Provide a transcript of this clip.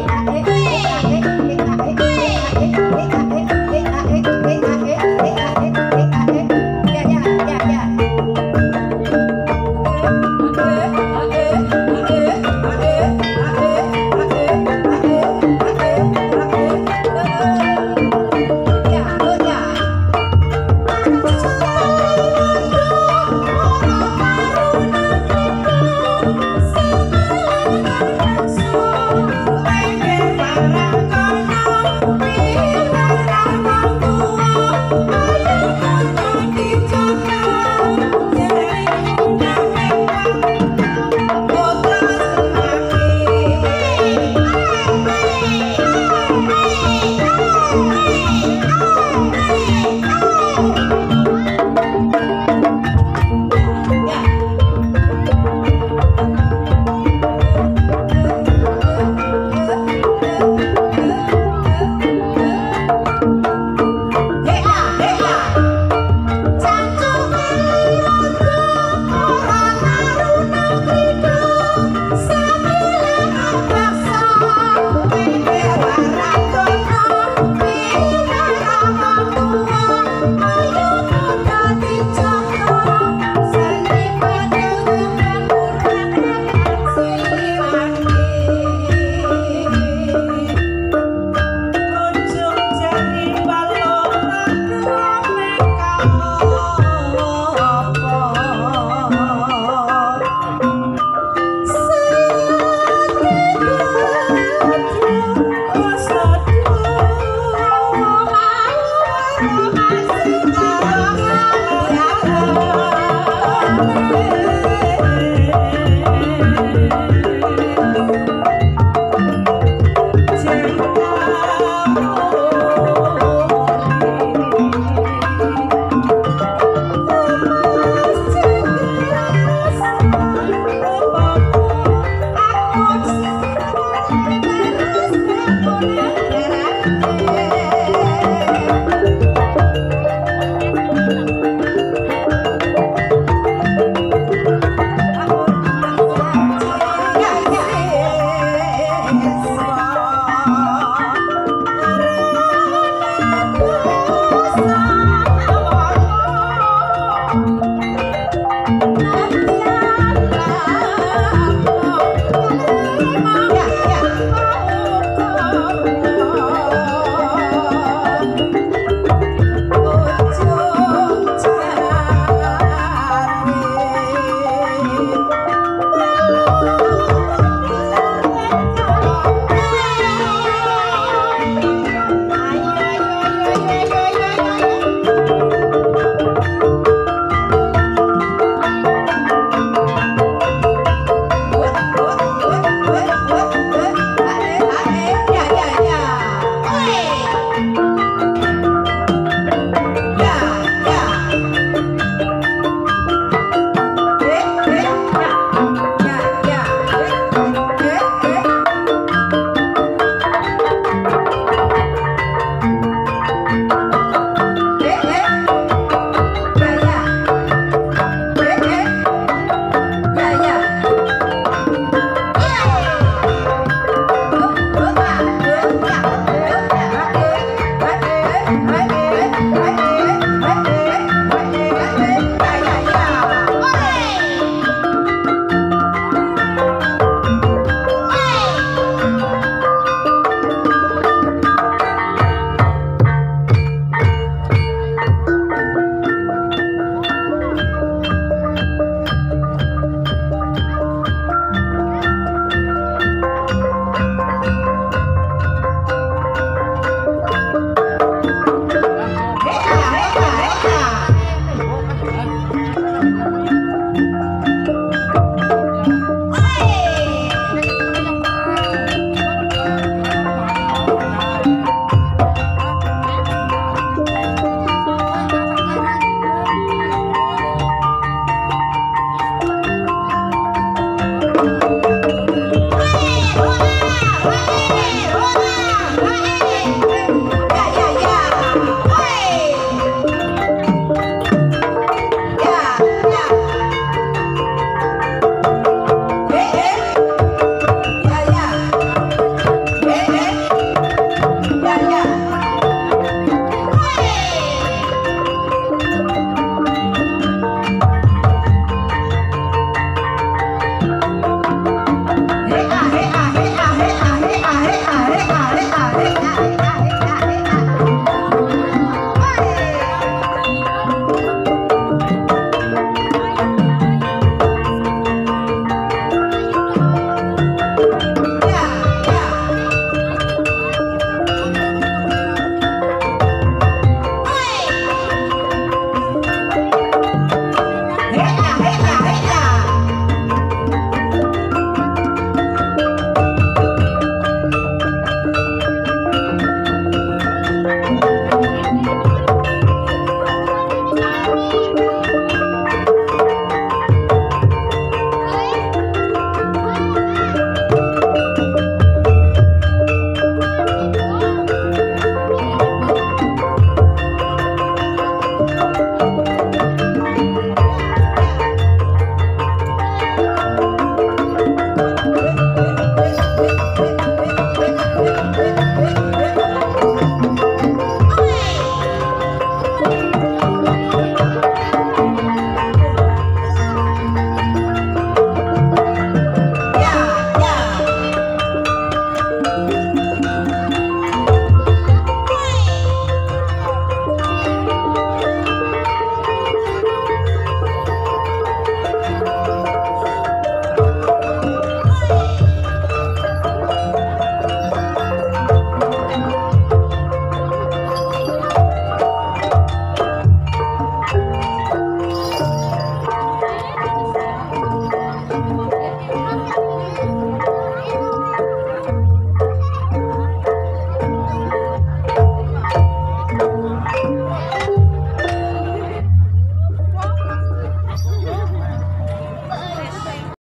Dari akhir Oh,